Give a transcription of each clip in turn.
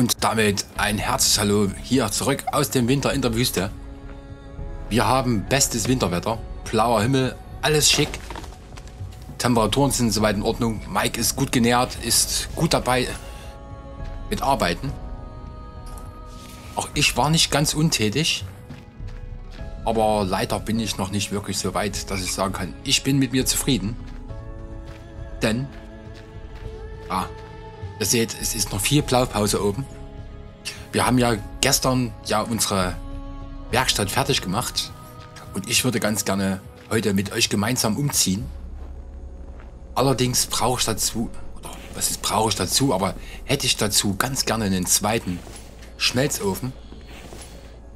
Und damit ein herzliches Hallo hier zurück aus dem Winter in der Wüste. Wir haben bestes Winterwetter, blauer Himmel, alles schick. Temperaturen sind soweit in Ordnung. Mike ist gut genährt, ist gut dabei mit Arbeiten. Auch ich war nicht ganz untätig. Aber leider bin ich noch nicht wirklich so weit, dass ich sagen kann, ich bin mit mir zufrieden. Denn, ah, ihr seht, es ist noch viel Blaupause oben. Wir haben ja gestern ja unsere Werkstatt fertig gemacht. Und ich würde ganz gerne heute mit euch gemeinsam umziehen. Allerdings brauche ich dazu, oder was ist brauche ich dazu, aber hätte ich dazu ganz gerne einen zweiten Schmelzofen.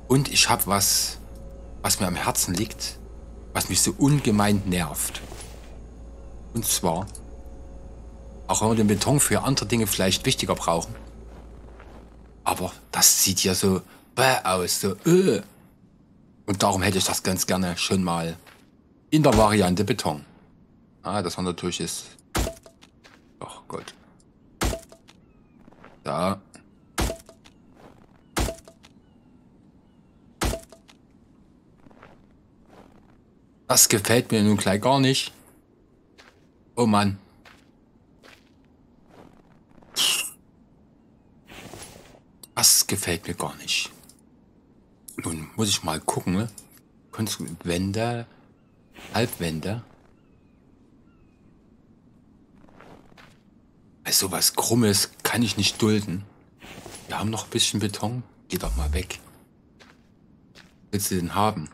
Und ich habe was, was mir am Herzen liegt, was mich so ungemein nervt. Und zwar, auch wenn wir den Beton für andere Dinge vielleicht wichtiger brauchen, aber das sieht ja so bäh aus, so öh. Und darum hätte ich das ganz gerne schon mal in der Variante Beton. Ah, das war natürlich ist. Ach Gott. Da. Das gefällt mir nun gleich gar nicht. Oh Mann. Gefällt mir gar nicht. Nun muss ich mal gucken. Ne? Wände, Halbwände. Also was Krummes kann ich nicht dulden. Wir haben noch ein bisschen Beton. Geh doch mal weg. Willst du den haben?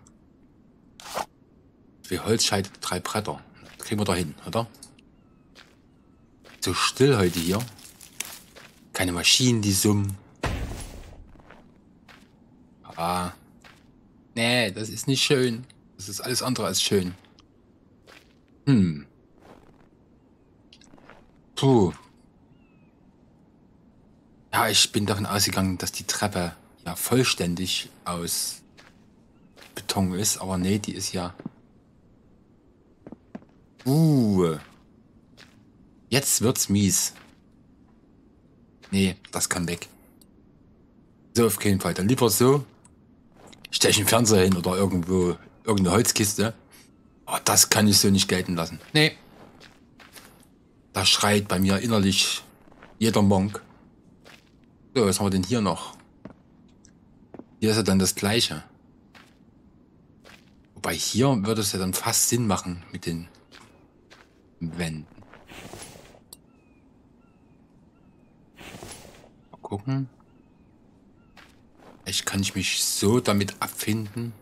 Wie Holzscheit, drei Bretter. kriegen wir da hin, oder? So still heute hier. Keine Maschinen, die summen. Ah. Nee, das ist nicht schön. Das ist alles andere als schön. Hm. Puh. Ja, ich bin davon ausgegangen, dass die Treppe ja vollständig aus Beton ist, aber nee, die ist ja Uh. Jetzt wird's mies. Nee, das kann weg. So auf keinen Fall. Dann lieber so. Stech einen Fernseher hin oder irgendwo irgendeine Holzkiste. Oh, das kann ich so nicht gelten lassen. Nee. Da schreit bei mir innerlich jeder Monk. So, was haben wir denn hier noch? Hier ist ja dann das gleiche. Wobei hier würde es ja dann fast Sinn machen mit den wenden. Mal gucken. Vielleicht kann ich mich so damit abfinden.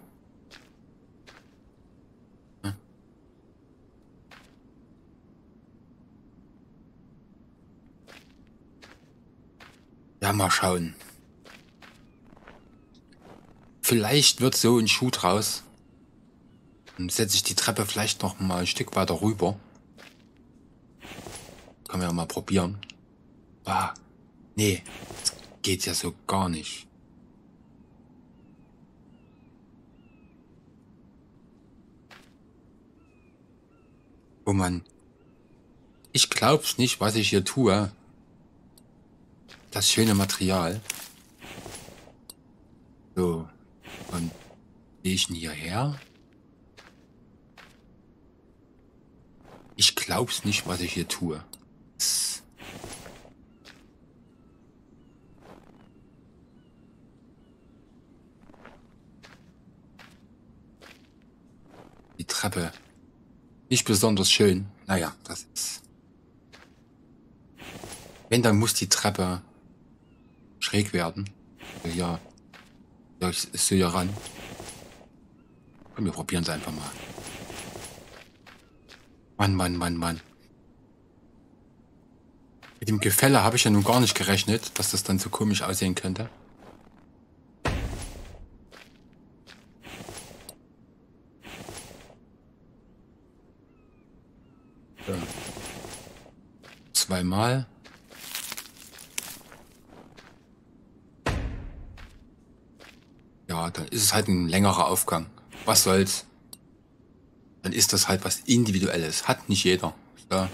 Ja, mal schauen. Vielleicht wird so ein Schuh draus. Dann setze ich die Treppe vielleicht noch mal ein Stück weiter rüber. Können wir ja mal probieren. Ah, nee, das geht ja so gar nicht. Oh Mann. Ich glaub's nicht, was ich hier tue. Das schöne Material. So. Und gehe ich denn hierher? Ich glaub's nicht, was ich hier tue. Die Treppe. Nicht besonders schön. Naja, das ist... Wenn, dann muss die Treppe schräg werden. Ja, ja ich so hier ran. Komm, wir probieren es einfach mal. Mann, Mann, Mann, Mann. Mit dem Gefälle habe ich ja nun gar nicht gerechnet, dass das dann so komisch aussehen könnte. Zweimal. Ja, dann ist es halt ein längerer Aufgang. Was soll's? Dann ist das halt was Individuelles. Hat nicht jeder. So.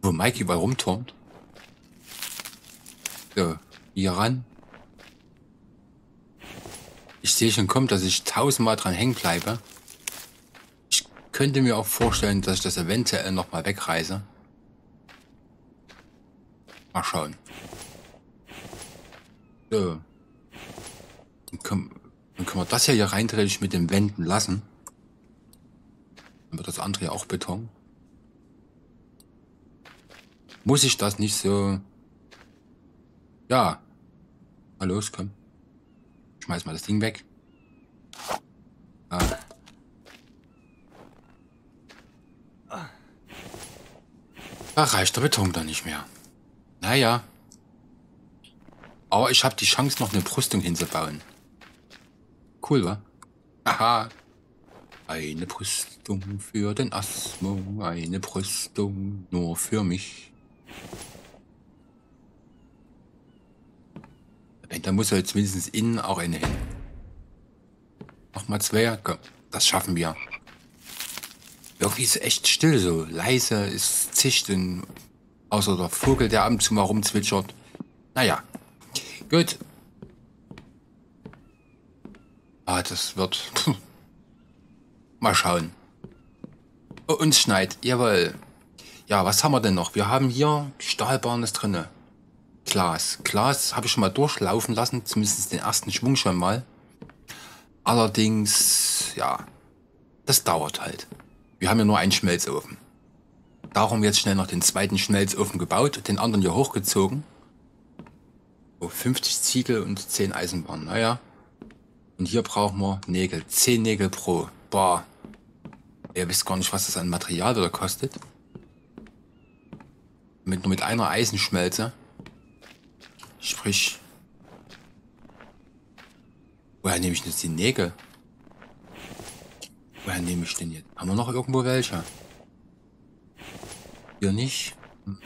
wo Mike überall rumturmt. So, hier ran. Ich sehe schon kommt, dass ich tausendmal dran hängen bleibe. Könnte mir auch vorstellen, dass ich das eventuell nochmal wegreise. Mal schauen. So. Dann können, dann können wir das ja hier reinträglich mit den Wänden lassen. Dann wird das andere ja auch Beton. Muss ich das nicht so... Ja. Mal los, komm. Schmeiß mal das Ding weg. Ah. Da reicht der Beton dann nicht mehr. Naja. Aber ich habe die Chance, noch eine Brüstung hinzubauen. Cool, wa? Aha. Eine Brüstung für den Asmo, eine Brüstung nur für mich. Da muss er jetzt mindestens innen auch eine hin. Nochmal zwei, komm, das schaffen wir. Irgendwie ist es echt still so, leise, ist zischt und außer der Vogel, der ab und zu mal rumzwitschert. Naja, gut. Ah, das wird... mal schauen. Oh, uns schneit, jawohl. Ja, was haben wir denn noch? Wir haben hier Stahlbahnes drinne. Glas. Glas habe ich schon mal durchlaufen lassen, zumindest den ersten Schwung schon mal. Allerdings, ja, das dauert halt. Wir haben ja nur einen Schmelzofen. Darum jetzt schnell noch den zweiten Schmelzofen gebaut, den anderen hier hochgezogen. Oh, 50 Ziegel und 10 Eisenbahnen, naja. Und hier brauchen wir Nägel, 10 Nägel pro. Boah. Ihr wisst gar nicht, was das an Material wieder kostet. Mit nur mit einer Eisenschmelze. Sprich. Woher nehme ich jetzt die Nägel? Woher nehme ich denn jetzt? Haben wir noch irgendwo welche? Hier nicht. Hm.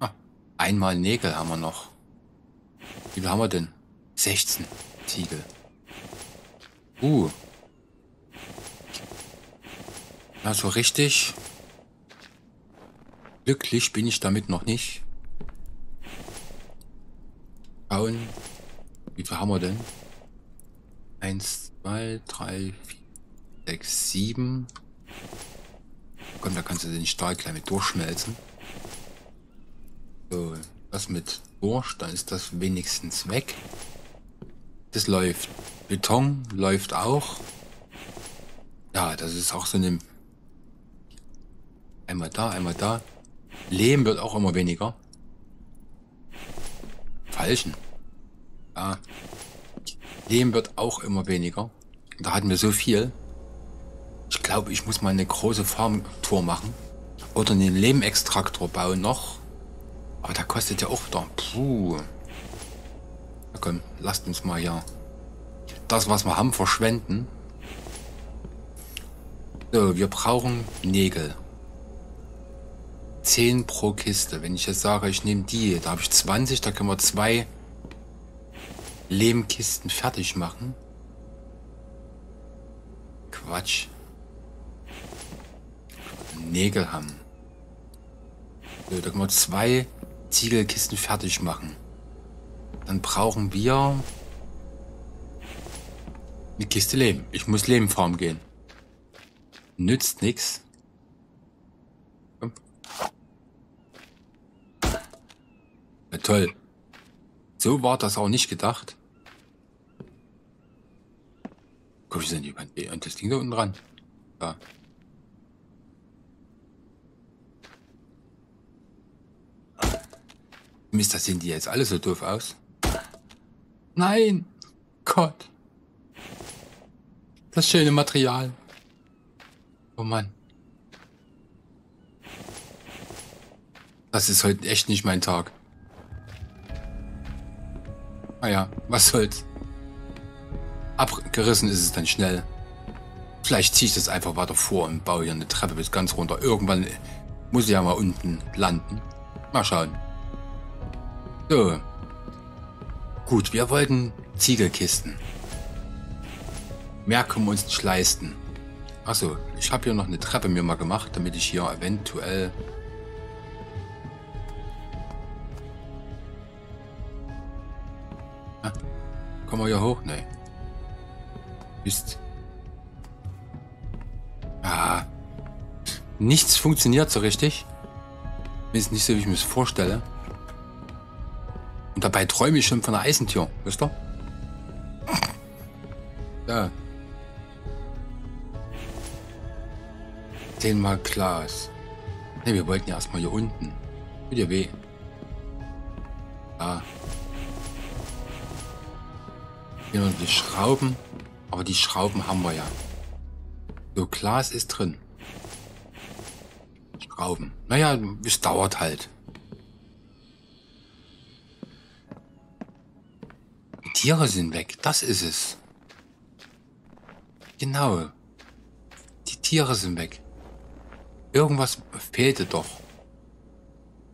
Ah, einmal Nägel haben wir noch. Wie viel haben wir denn? 16 Ziegel. Uh. Also richtig. Glücklich bin ich damit noch nicht. Schauen. Wie viel haben wir denn? Eins, zwei, drei, vier, sechs, sieben. Komm, da kannst du den Stahl gleich mit durchschmelzen. So, das mit durch, dann ist das wenigstens weg. Das läuft. Beton läuft auch. Ja, das ist auch so eine... Einmal da, einmal da. Lehm wird auch immer weniger. Falschen. Ja. Lehm wird auch immer weniger. Da hatten wir so viel. Ich glaube, ich muss mal eine große Farmtour machen. Oder einen Lehmextraktor bauen noch. Aber der kostet ja auch wieder. Puh. Na komm, lasst uns mal ja das, was wir haben, verschwenden. So, wir brauchen Nägel. 10 pro Kiste. Wenn ich jetzt sage, ich nehme die, da habe ich 20, da können wir zwei Lehmkisten fertig machen. Quatsch. Nägel haben. So, da können wir zwei Ziegelkisten fertig machen. Dann brauchen wir eine Kiste Lehm. Ich muss Lehmfarm gehen. Nützt nichts. Ja, toll. So war das auch nicht gedacht. Guck, wie sind die und das Ding da unten dran? Da. Mist, das sehen die jetzt alle so doof aus. Nein! Gott! Das schöne Material. Oh Mann. Das ist heute echt nicht mein Tag. Naja, ah was soll's. Abgerissen ist es dann schnell. Vielleicht ziehe ich das einfach weiter vor und baue hier eine Treppe bis ganz runter. Irgendwann muss ich ja mal unten landen. Mal schauen. So. Gut, wir wollten Ziegelkisten. Mehr können wir uns nicht leisten. Achso, ich habe hier noch eine Treppe mir mal gemacht, damit ich hier eventuell... Ah, kommen wir hier hoch? Nein. Mist. Ah. Nichts funktioniert so richtig. Ist nicht so, wie ich mir es vorstelle. Und dabei träume ich schon von einer Eisentür, wisst ihr? Ja. Zehnmal Glas. Ne, wir wollten ja erstmal hier unten. Tut dir weh. Da. Hier noch die Schrauben. Aber die Schrauben haben wir ja. So, Glas ist drin. Schrauben. Naja, es dauert halt. Tiere sind weg. Das ist es. Genau. Die Tiere sind weg. Irgendwas fehlte doch.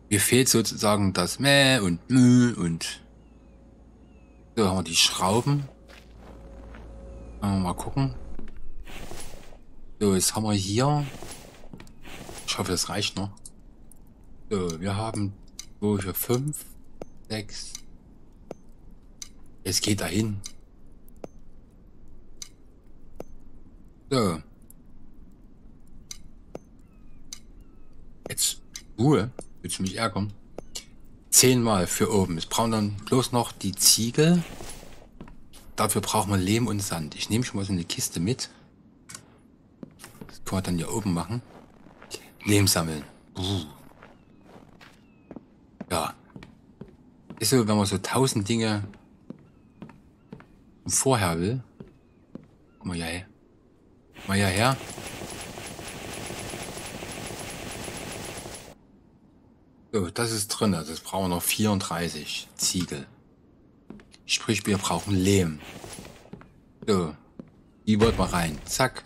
Mir fehlt sozusagen das Mäh und Mü und so haben wir die Schrauben. Mal gucken. So, jetzt haben wir hier. Ich hoffe, das reicht noch. So, wir haben 2, 4, 5, 6. Es geht dahin. So. Jetzt Ruhe. Willst du mich ärgern? Zehnmal für oben. Jetzt brauchen dann bloß noch die Ziegel. Dafür brauchen wir Lehm und Sand. Ich nehme schon mal so eine Kiste mit. Das können wir dann hier oben machen. Lehm sammeln. Uh. Ja. Ist so, wenn man so tausend Dinge vorher will. Guck mal ja her. Mal ja her. So, das ist drin. Also das brauchen wir noch 34 Ziegel. Sprich, wir brauchen Lehm. So. Die wollt mal rein. Zack.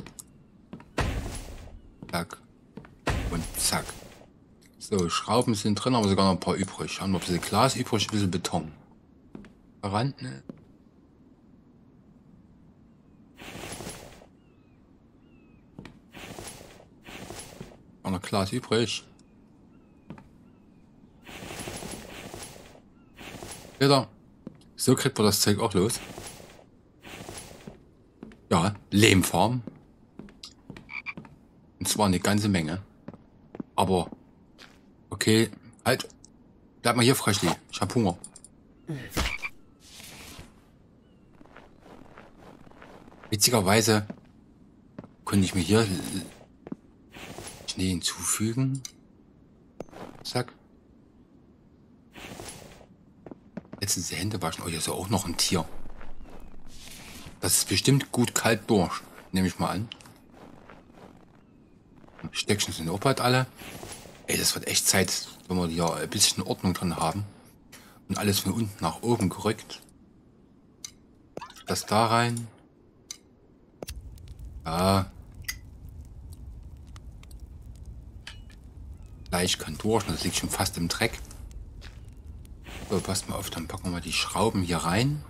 Zack. Und zack. So, Schrauben sind drin, aber sogar noch ein paar übrig. Haben wir ein bisschen Glas übrig, ein bisschen Beton. Voran, ne? Glas übrig. Wieder. So kriegt man das Zeug auch los. Ja, Lehmfarm. Und zwar eine ganze Menge. Aber, okay, halt. Bleib mal hier, Fröschli. Ich hab Hunger. Witzigerweise konnte ich mir hier Schnee hinzufügen. Zack. Jetzt sind sie Hände waschen. Oh, hier ist ja auch noch ein Tier. Das ist bestimmt gut kalt durch. Nehme ich mal an. Steckchen sind auch bald alle. Ey, das wird echt Zeit, wenn wir hier ein bisschen Ordnung drin haben. Und alles von unten nach oben gerückt. Das da rein. Ja, Fleisch kann durch, das liegt schon fast im Dreck. So, passt mal auf, dann packen wir mal die Schrauben hier rein.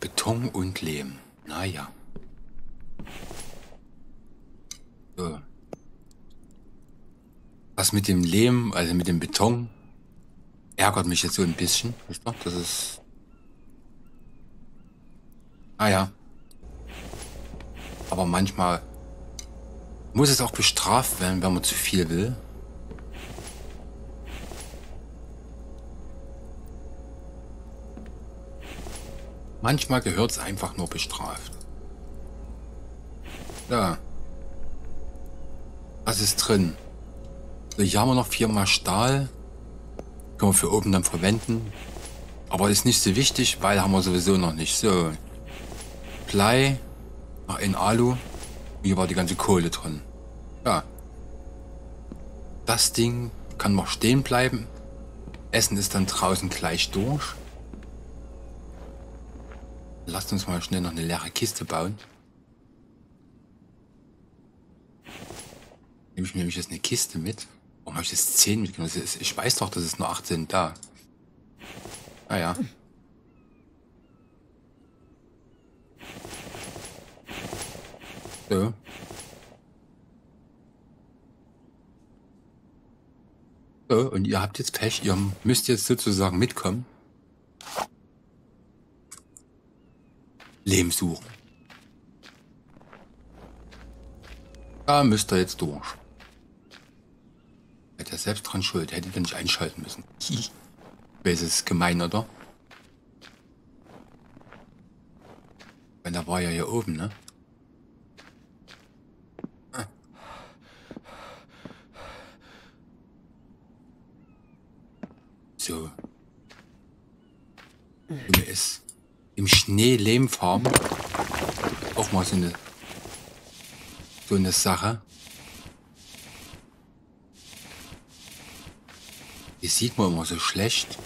Beton und Lehm. Naja. So. Was mit dem Lehm, also mit dem Beton, ärgert mich jetzt so ein bisschen. Das ist... Ah ja. Aber manchmal muss es auch bestraft werden, wenn man zu viel will? Manchmal gehört es einfach nur bestraft. Ja. Was ist drin? Hier haben wir noch viermal Stahl. Können wir für oben dann verwenden. Aber ist nicht so wichtig, weil haben wir sowieso noch nicht. So. Blei. Noch in Alu. Hier war die ganze Kohle drin. Ja. Das Ding kann noch stehen bleiben. Essen ist dann draußen gleich durch. Lasst uns mal schnell noch eine leere Kiste bauen. Nehme ich mir nämlich jetzt eine Kiste mit. Warum habe ich jetzt 10 mitgenommen? Ich weiß doch, dass es nur 8 sind da. Naja. Ah, so. So, und ihr habt jetzt Pech, ihr müsst jetzt sozusagen mitkommen. Lehm suchen. Da müsst ihr jetzt durch. Hätte er selbst dran schuld, hätte ihr nicht einschalten müssen. Weiß, es gemein, oder? Weil da war ja hier oben, ne? So. Junge ist im Schnee Lehmfarben auch mal so eine so eine Sache. Die sieht man immer so schlecht.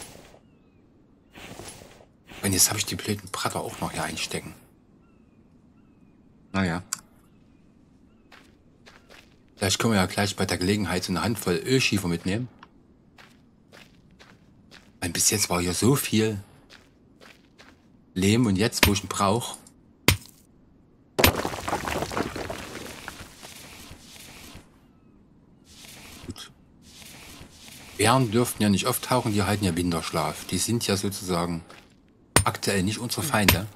Und jetzt habe ich die blöden Bretter auch noch hier einstecken. Naja. Vielleicht können wir ja gleich bei der Gelegenheit so eine Handvoll Ölschiefer mitnehmen. Weil bis jetzt war hier so viel Lehm und jetzt, wo ich ihn brauche. Bären dürften ja nicht oft tauchen, die halten ja Winterschlaf. Die sind ja sozusagen aktuell nicht unsere Feinde.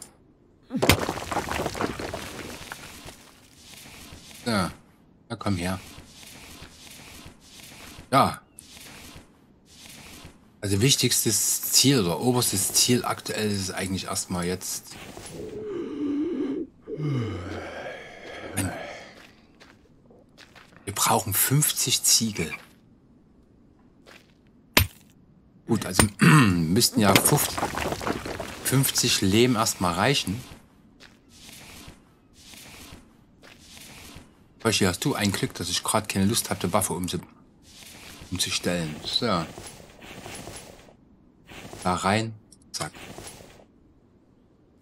Ja, ja komm her. Ja, also wichtigstes Ziel oder oberstes Ziel aktuell ist es eigentlich erstmal jetzt. Wir brauchen 50 Ziegel. Gut, also müssten ja 50, 50 Lehm erstmal reichen. Beispiel hast du ein Glück, dass ich gerade keine Lust habe, die Waffe umzustellen. So. Da rein. Zack.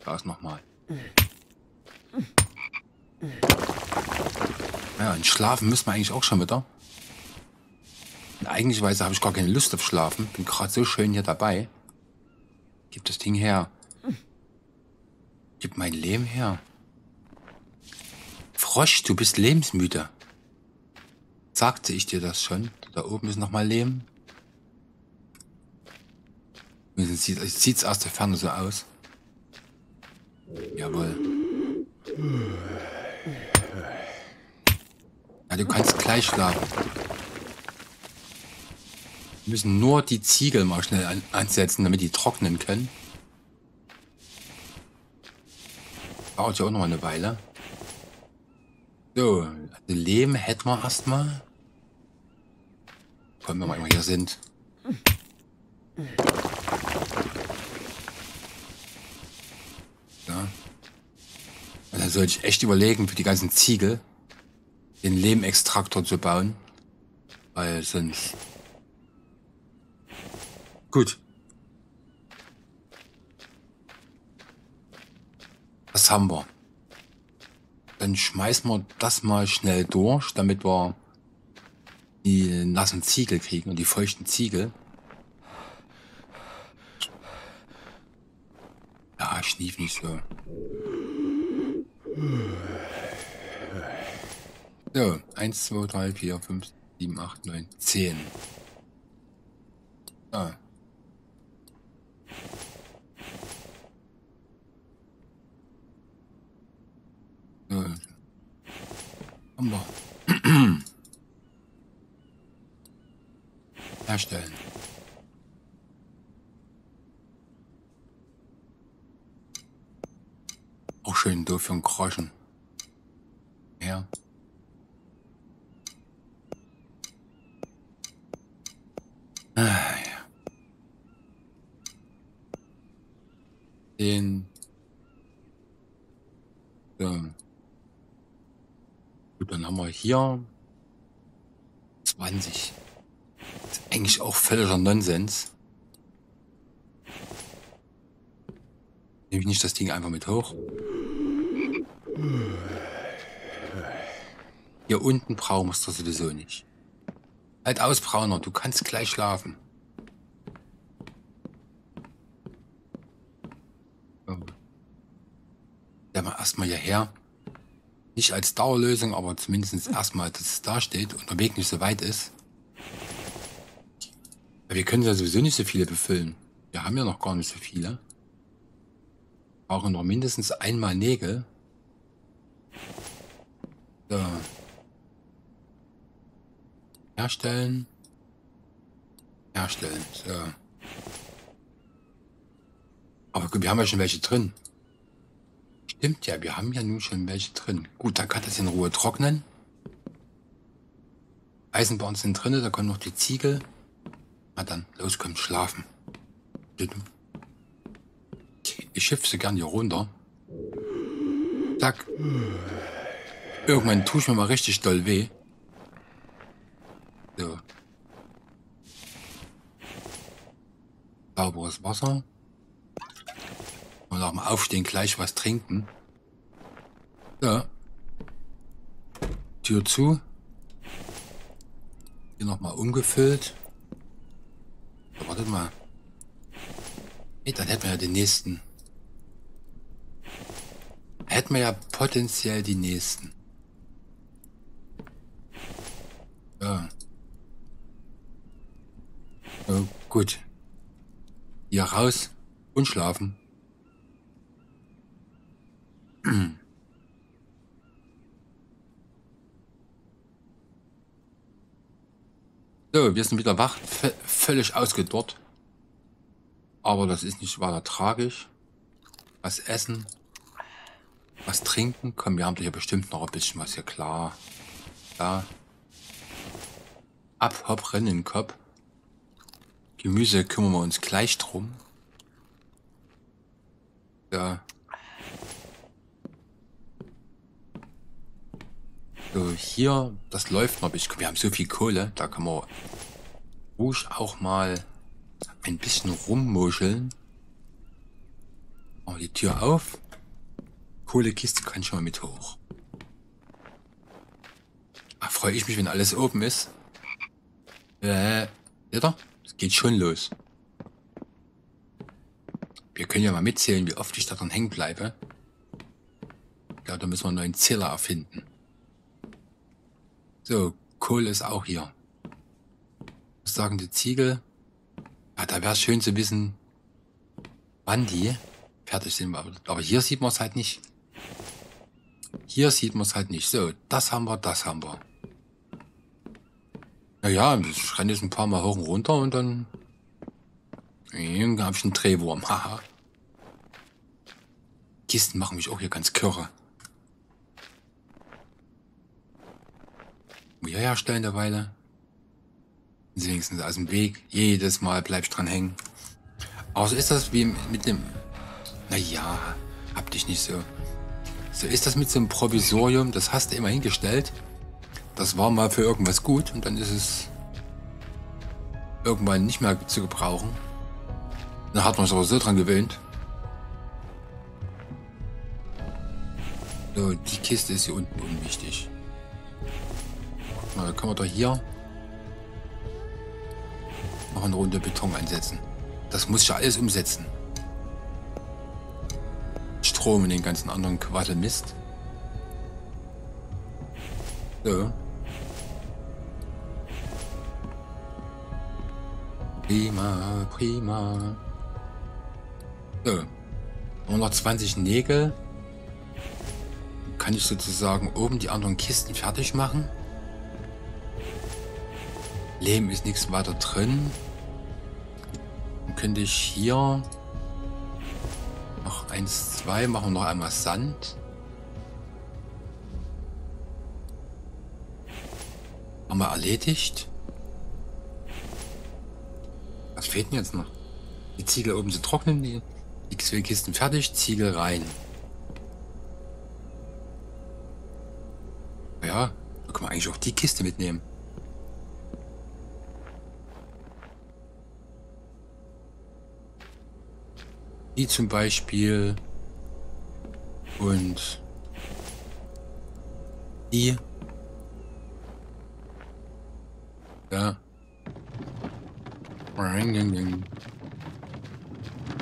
Da ist nochmal. Ja, und schlafen müssen wir eigentlich auch schon wieder. Eigentlich habe ich gar keine Lust auf Schlafen. Bin gerade so schön hier dabei. Gib das Ding her. Gib mein Lehm her. Frosch, du bist lebensmüde. Sagte ich dir das schon? Da oben ist nochmal Lehm. Sieht es aus der Ferne so aus. Jawohl. Ja, du kannst gleich schlafen. Wir müssen nur die Ziegel mal schnell an ansetzen, damit die trocknen können. Dauert ja auch noch eine Weile. So, also Lehm hätten wir erstmal. Kommen wir mal hier sind. Ja. Und dann sollte ich echt überlegen, für die ganzen Ziegel den Lehmextraktor zu bauen. Weil sonst... Gut. Das haben wir. Dann schmeißen wir das mal schnell durch, damit wir die nassen Ziegel kriegen und die feuchten Ziegel. Schnief nicht so. So, 1, 2, 3, 4, 5, 7, 8, 9, 10. Ah. Haben wir. Herstellen. Schön doof ein Groschen. Ja. Ah, ja. Den. So. Gut, dann haben wir hier 20. Das ist eigentlich auch völliger Nonsens. Nehme ich nicht das Ding einfach mit hoch? Hier unten brauchst du sowieso nicht. Halt aus, Brauner, du kannst gleich schlafen. Ja, mal erstmal hierher. Nicht als Dauerlösung, aber zumindest erstmal, dass es da steht und der Weg nicht so weit ist. Wir können ja sowieso nicht so viele befüllen. Wir haben ja noch gar nicht so viele. Brauchen noch mindestens einmal Nägel. So. Herstellen. Herstellen. So. Aber gut, wir haben ja schon welche drin. Stimmt ja, wir haben ja nun schon welche drin. Gut, dann kann das in Ruhe trocknen. Eisenbahnen sind drin, da kommen noch die Ziegel. Na dann, los, kommt schlafen. Ich schiff sie gern hier runter. Zack. Irgendwann tue ich mir mal richtig doll weh. So. Sauberes Wasser. Und nach dem Aufstehen gleich was trinken. So. Tür zu. Hier nochmal umgefüllt. So, wartet mal. Hey, dann hätten wir ja den nächsten. Hätten wir ja potenziell die nächsten. Ja. Oh, gut. Hier raus und schlafen. So, wir sind wieder wach, völlig ausgedorrt. Aber das ist nicht weiter tragisch. Was essen, was trinken. Komm, wir haben hier bestimmt noch ein bisschen was hier klar. Ja. Ab, hopp, rennen Kopf. Gemüse kümmern wir uns gleich drum. Ja. So, hier, das läuft noch. Ich, wir haben so viel Kohle, da kann man ruhig auch mal ein bisschen rummuscheln. Machen die Tür auf. Kohlekiste kann schon mal mit hoch. Da freue ich mich, wenn alles oben ist. Äh, oder? Es geht schon los. Wir können ja mal mitzählen, wie oft ich da dran hängen bleibe. Ja, da müssen wir einen neuen Zähler erfinden. So, Kohl ist auch hier. Was sagen die Ziegel? Ja, da wäre es schön zu wissen, wann die fertig sind. Aber hier sieht man es halt nicht. Hier sieht man es halt nicht. So, das haben wir, das haben wir. Naja, ich renne jetzt ein paar Mal hoch und runter und dann... Dann habe ich einen Drehwurm. Haha. Kisten machen mich auch hier ganz kirre. wir herstellen derweile. Sie wenigstens aus dem Weg. Jedes Mal bleib ich dran hängen. Aber ist das wie mit dem... Naja, hab dich nicht so... So ist das mit so einem Provisorium. Das hast du immer hingestellt. Das war mal für irgendwas gut und dann ist es irgendwann nicht mehr zu gebrauchen. Dann hat man sich aber so dran gewöhnt. So, die Kiste ist hier unten unwichtig. Na, da können wir doch hier noch eine Runde Beton einsetzen. Das muss ich ja alles umsetzen. Strom in den ganzen anderen Quaddel Mist. So. Prima, prima. So. Nur noch 20 Nägel. Kann ich sozusagen oben die anderen Kisten fertig machen. Lehm ist nichts weiter drin. Dann könnte ich hier noch eins, zwei, machen noch einmal Sand. Haben wir erledigt. Fehlt denn jetzt noch? Die Ziegel oben zu trocknen, die, die zwei Kisten fertig, Ziegel rein. Ja, da kann man eigentlich auch die Kiste mitnehmen. Die zum Beispiel. Und die. Ja. Ding, ding, ding.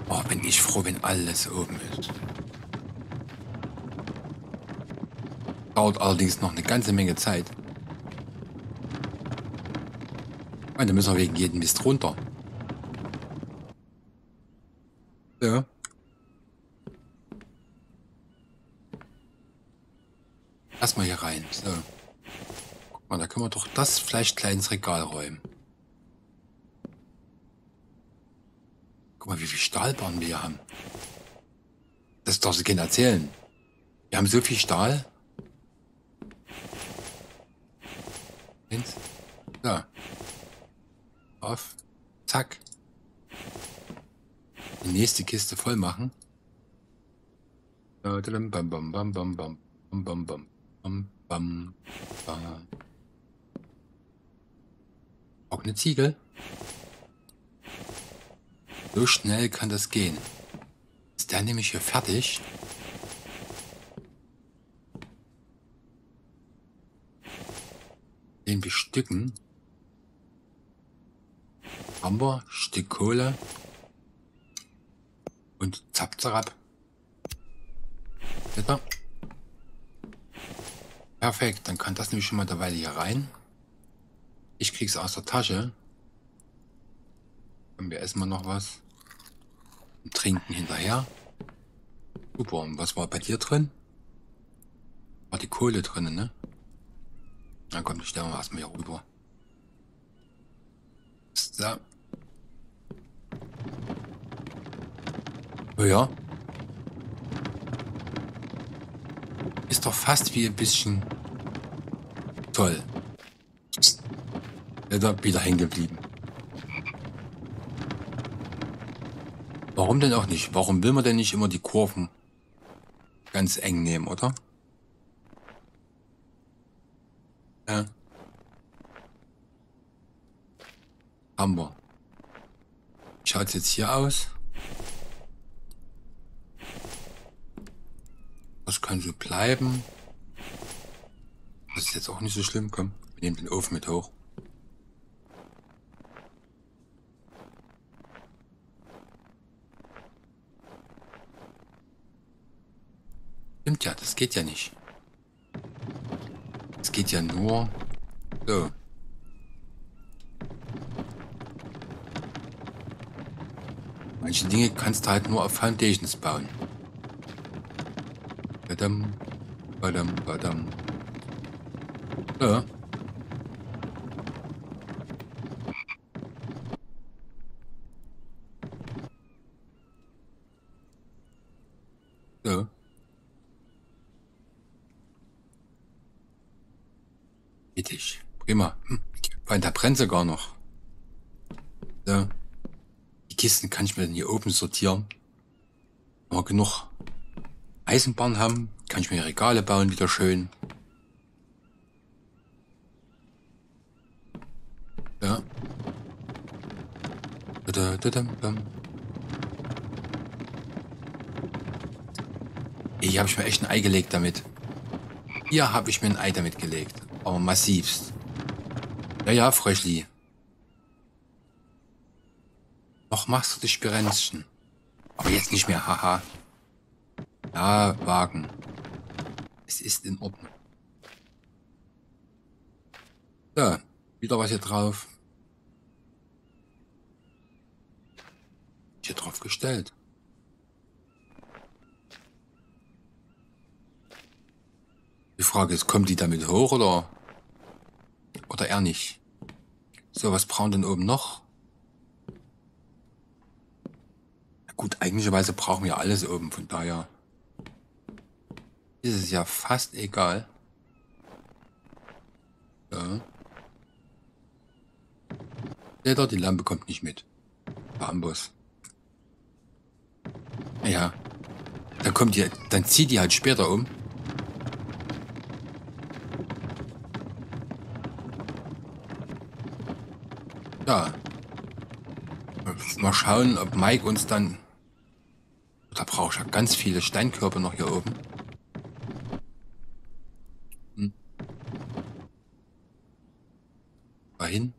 Oh, bin ich froh, wenn alles oben ist. Dauert allerdings noch eine ganze Menge Zeit. Und dann müssen wir wegen jedem Mist runter. Ja. Erstmal hier rein. So. Guck mal, da können wir doch das Fleisch kleines Regal räumen. Guck mal, wie viel Stahlbahn wir haben. Das darf sie keiner erzählen. Wir haben so viel Stahl. Eins. So. Auf. Zack. Die nächste Kiste voll machen. Bam, bam, bam, bam, bam, bam, bam, bam, bam, bam, bam. Auch eine Ziegel. So schnell kann das gehen. Ist der nämlich hier fertig? Den bestücken. Wir Stück Kohle und zapp, zapp. Bitte. Perfekt, dann kann das nämlich schon mal derweil hier rein. Ich krieg's aus der Tasche. Und wir essen noch was. Trinken hinterher. Super, und was war bei dir drin? War die Kohle drin, ne? Na komm, stellen wir erstmal hier rüber. So. Oh ja. Ist doch fast wie ein bisschen toll. Ist wieder hängen geblieben. Warum denn auch nicht? Warum will man denn nicht immer die Kurven ganz eng nehmen, oder? Ja. Haben wir. Schaut jetzt hier aus? Das kann so bleiben. Das ist jetzt auch nicht so schlimm. Komm, wir nehmen den Ofen mit hoch. Stimmt ja, das geht ja nicht. Es geht ja nur so. Manche Dinge kannst du halt nur auf Foundations bauen. Badam, badam, badam. So. Richtig. Prima. Hm. Weil da brennt gar noch. So. Die Kisten kann ich mir dann hier oben sortieren. Aber genug Eisenbahn haben, kann ich mir Regale bauen, wieder schön. Ja. Da, da, da, da. Hier habe ich mir echt ein Ei gelegt damit. Hier habe ich mir ein Ei damit gelegt. Aber massivst. Ja, ja, Fröschli. Noch machst du dich Spirenzchen. Aber jetzt nicht mehr, haha. Ja, Wagen. Es ist in Ordnung. So, wieder was hier drauf. Hier drauf gestellt. Die Frage ist, kommt die damit hoch oder oder er nicht? So, was brauchen denn oben noch? Gut, eigentlicherweise brauchen wir alles oben, von daher ist es ja fast egal. Ja. Leder, die Lampe kommt nicht mit. Bambus. Ja. Dann kommt die, dann zieht die halt später um. Ja. Mal schauen, ob Mike uns dann... Da brauche ich ja ganz viele Steinkörper noch hier oben. hin.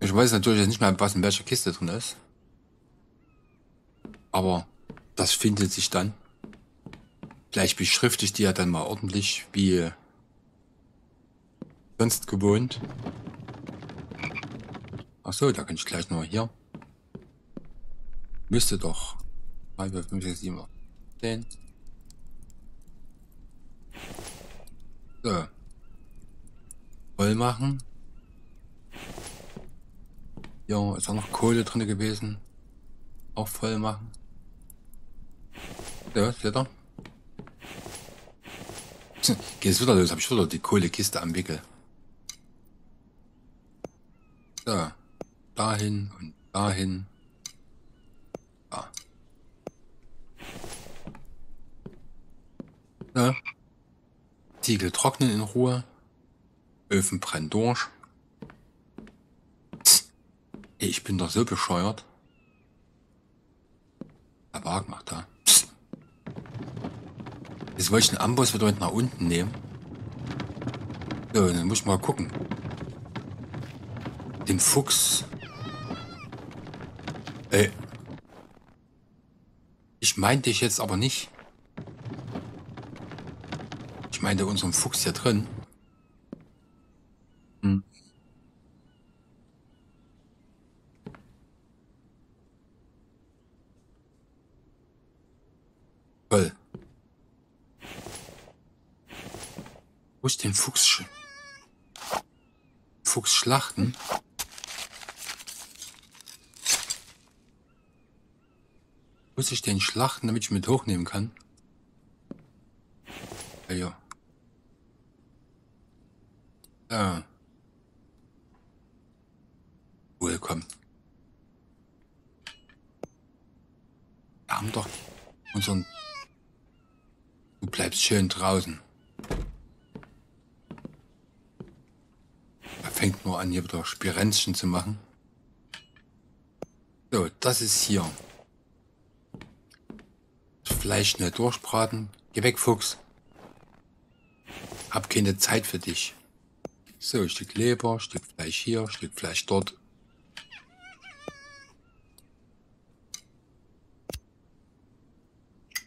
Ich weiß natürlich nicht mehr, was in welcher Kiste drin ist. Aber das findet sich dann. Vielleicht beschrifte ich die ja dann mal ordentlich, wie sonst gewohnt. Ach so, da kann ich gleich noch hier. Müsste doch. 3, 4, 5, 6, 7, 10. Voll machen. Ja, ist auch noch Kohle drin gewesen. Auch voll machen. Ja, seht ihr? Geht's wieder los, hab ich wieder die Kohlekiste am Wickel. So, dahin und dahin. Da. Ja. Ziegel trocknen in Ruhe. Öfen brennen durch. Ich bin doch so bescheuert. Der Wagen macht da. Jetzt wollte ich den Amboss wieder mit nach unten nehmen. So, dann muss ich mal gucken. Den Fuchs. Ey. Ich meinte ich jetzt aber nicht. Ich meinte unseren Fuchs hier drin. Hm. Toll. Wo ist den Fuchs? Fuchs schlachten? Muss ich den schlachten, damit ich mit hochnehmen kann? Ja, ja. Ja. Willkommen. Wir haben doch unseren... Du bleibst schön draußen. Er fängt nur an, hier wieder Spirenzchen zu machen. So, das ist hier. Fleisch schnell durchbraten. Geh weg, Fuchs. Hab keine Zeit für dich. So, ein Stück Leber, Stück Fleisch hier, Stück Fleisch dort.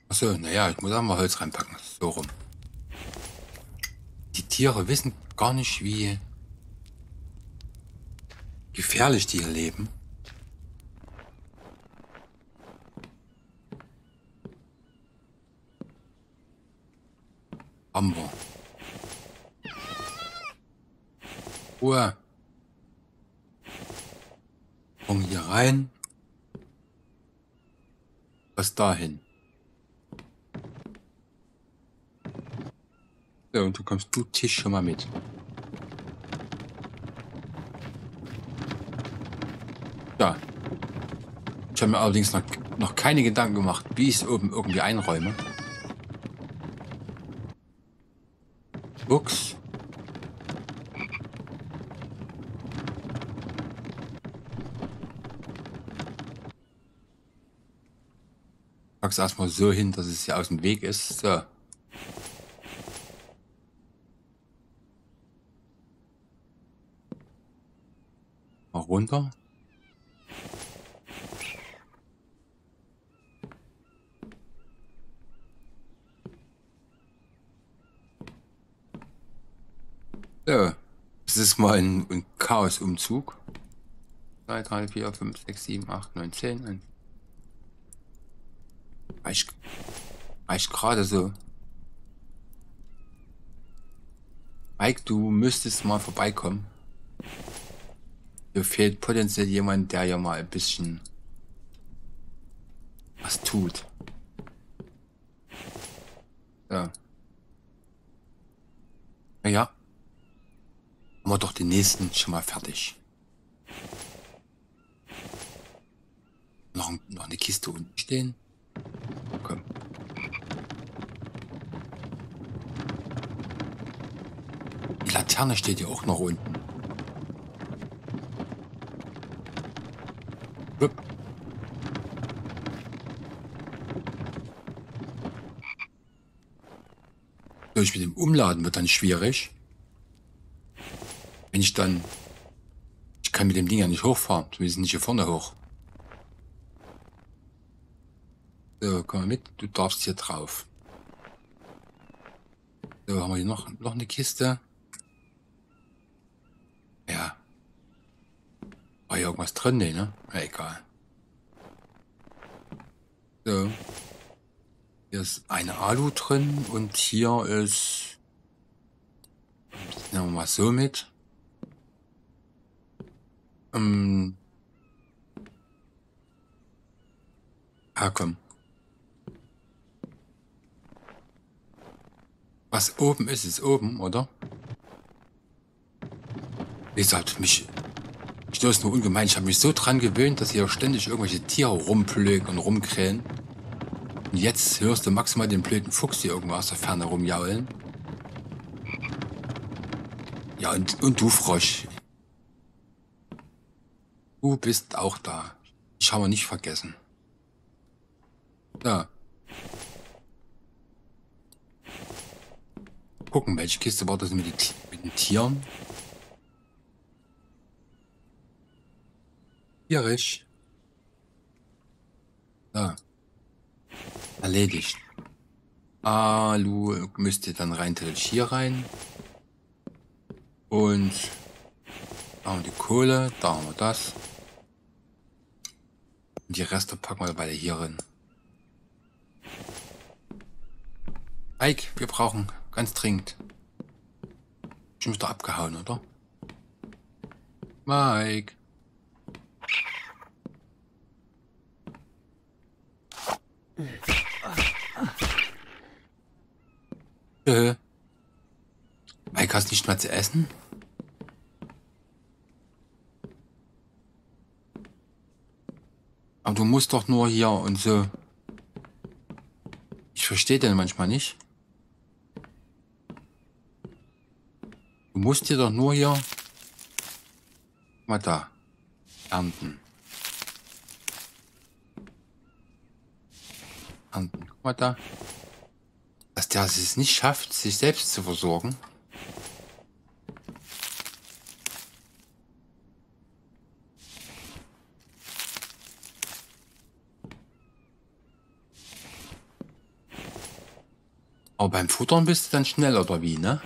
Achso, naja, ich muss auch mal Holz reinpacken. So rum. Die Tiere wissen gar nicht, wie gefährlich die hier leben. Haben wir. Ruhe. Komm hier rein. Was dahin? So, und du kommst du Tisch schon mal mit. Ja. Ich habe mir allerdings noch, noch keine Gedanken gemacht, wie ich es oben irgendwie einräume. Fuchs. Pack's erstmal so hin, dass es hier aus dem Weg ist. So. Mal runter. So. Das ist mal ein, ein Chaos-Umzug. 2, 3, 4, 5, 6, 7, 8, 9, 10. Reicht, reicht gerade so. Mike, du müsstest mal vorbeikommen. Hier fehlt potenziell jemand, der ja mal ein bisschen was tut. Ja. Naja. Haben wir doch den nächsten schon mal fertig. Noch, noch eine Kiste unten stehen. Komm. Die Laterne steht ja auch noch unten. Ich mit dem Umladen wird dann schwierig. Wenn ich dann... Ich kann mit dem Ding ja nicht hochfahren. Zumindest nicht hier vorne hoch. So, komm mal mit. Du darfst hier drauf. So, haben wir hier noch, noch eine Kiste. Ja. War hier irgendwas drin? Ne? Ja, egal. So. Hier ist eine Alu drin und hier ist... Nehmen wir mal so mit. Ähm. Ah, komm. Was oben ist, ist oben, oder? Wie gesagt, mich stört nur ungemein. Ich habe mich so dran gewöhnt, dass hier ständig irgendwelche Tiere rumplögen und rumkrähen. Und jetzt hörst du maximal den blöden Fuchs hier irgendwo aus der Ferne rumjaulen. Ja, und, und du, Frosch. Du bist auch da. Ich habe nicht vergessen. Da. Gucken, welche Kiste war das mit, mit den Tieren? Tierisch. Da. Erledigt. Alu müsste dann rein hier rein. Und da haben wir die Kohle, da haben wir das. Und die Reste packen wir beide hier rein. Ike, wir brauchen ganz dringend. Schon wieder abgehauen, oder? Mike. Äh. Mike, hast nicht mal zu essen? Aber du musst doch nur hier und so. Ich verstehe den manchmal nicht. Du musst hier doch nur hier mal da ernten. Ernten. Guck mal da. Dass der es nicht schafft, sich selbst zu versorgen. Aber beim Futtern bist du dann schnell oder wie, ne?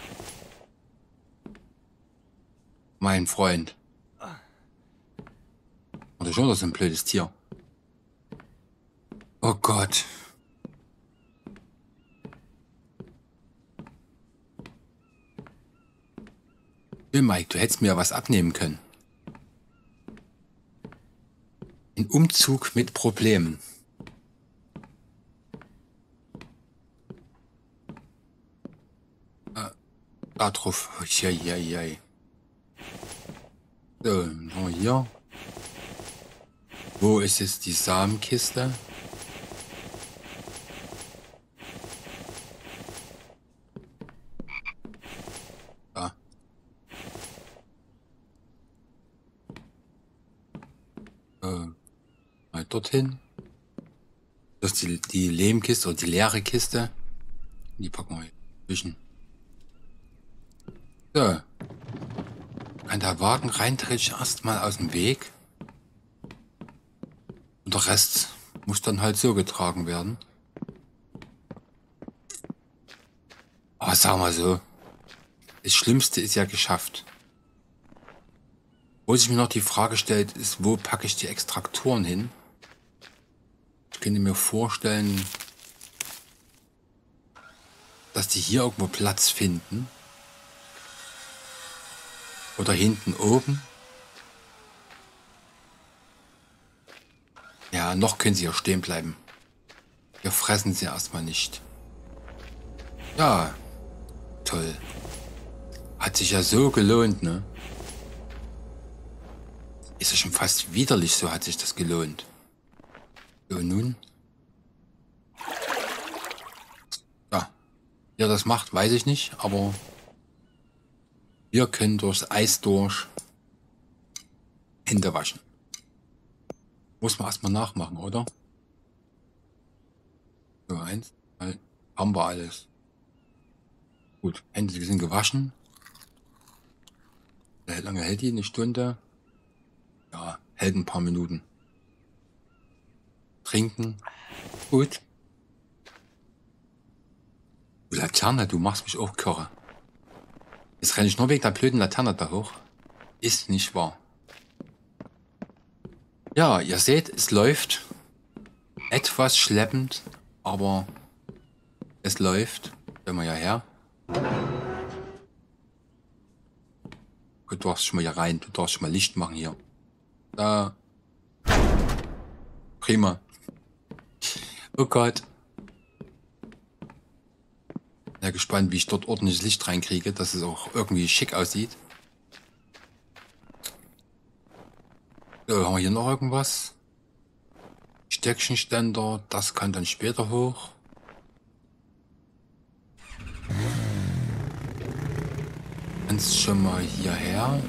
Mein Freund. Oder schon, das ist ein blödes Tier. Oh Gott. Will Mike, du hättest mir was abnehmen können. Ein Umzug mit Problemen. Da drauf. Eieiei. So, hier. Wo ist jetzt die Samenkiste? Dorthin. Das ist die, die Lehmkiste oder die leere Kiste. Die packen wir zwischen. So. Kann der Wagen reintritt erstmal aus dem Weg. Und der Rest muss dann halt so getragen werden. Aber sag mal so. Das Schlimmste ist ja geschafft. Wo sich mir noch die Frage stellt, ist, wo packe ich die Extraktoren hin? Könnte mir vorstellen, dass die hier irgendwo Platz finden. Oder hinten oben. Ja, noch können sie hier stehen bleiben. Wir fressen sie erstmal nicht. Ja, toll. Hat sich ja so gelohnt, ne? Ist ja schon fast widerlich, so hat sich das gelohnt. So, nun. Ja. Ja, das macht, weiß ich nicht, aber wir können durchs Eis durch Hände waschen. Muss man erstmal nachmachen, oder? So, eins, zwei, haben wir alles. Gut, Hände sind gewaschen. Wie lange hält die? Eine Stunde? Ja, hält ein paar Minuten trinken. Gut. Du Laterne, du machst mich auch kirre. Jetzt renne ich nur wegen der blöden Laterne da hoch. Ist nicht wahr. Ja, ihr seht, es läuft. Etwas schleppend, aber es läuft. Wenn wir ja her. Du darfst schon mal hier rein. Du darfst schon mal Licht machen hier. Da. Prima. Oh Gott. Ja, gespannt, wie ich dort ordentliches Licht reinkriege, dass es auch irgendwie schick aussieht. So, haben wir hier noch irgendwas? Steckchenständer, das kann dann später hoch. Kannst schon mal hierher.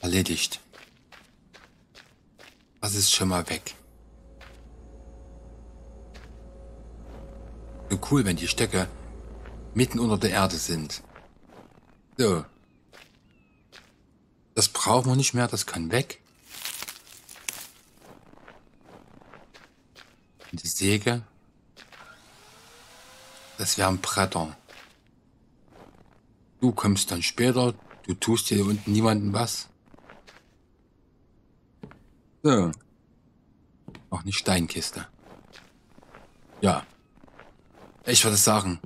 Erledigt. Das ist schon mal weg. So cool, wenn die Stöcke mitten unter der Erde sind. So. Das brauchen wir nicht mehr, das kann weg. Und die Säge. Das wären Bretter. Du kommst dann später, du tust hier unten niemandem was. So. Auch eine Steinkiste. Ja. Ich würde sagen,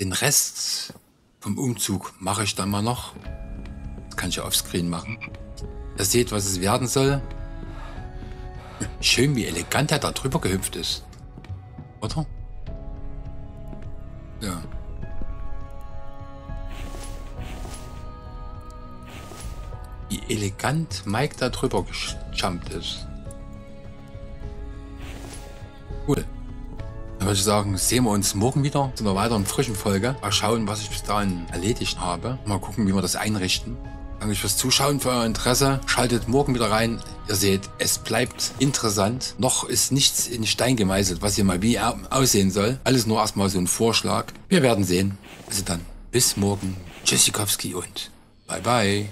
den Rest vom Umzug mache ich dann mal noch. Das kann ich ja offscreen machen. Ihr seht, was es werden soll. Schön, wie elegant er da drüber gehüpft ist. Oder? Ja. Wie elegant Mike da drüber gejumpt ist. Cool. Dann würde ich sagen, sehen wir uns morgen wieder zu einer weiteren frischen Folge. Mal schauen, was ich bis dahin erledigt habe. Mal gucken, wie wir das einrichten. Danke fürs Zuschauen, für euer Interesse. Schaltet morgen wieder rein. Ihr seht, es bleibt interessant. Noch ist nichts in Stein gemeißelt, was hier mal wie aussehen soll. Alles nur erstmal so ein Vorschlag. Wir werden sehen. Also dann, bis morgen. Tschüssikowski und bye bye.